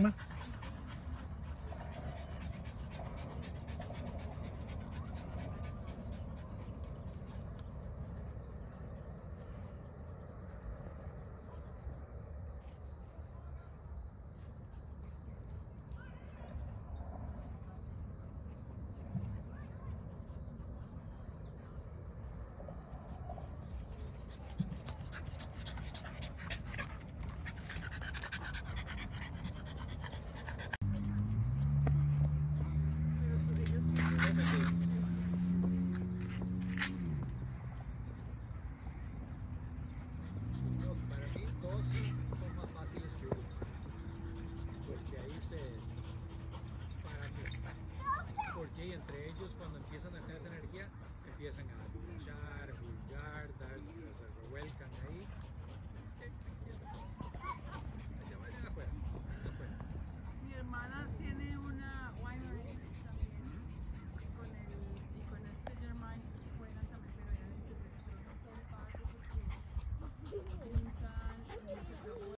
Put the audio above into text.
No. Porque ahí se... ¿Para qué? Porque entre ellos cuando empiezan a tener esa energía, empiezan a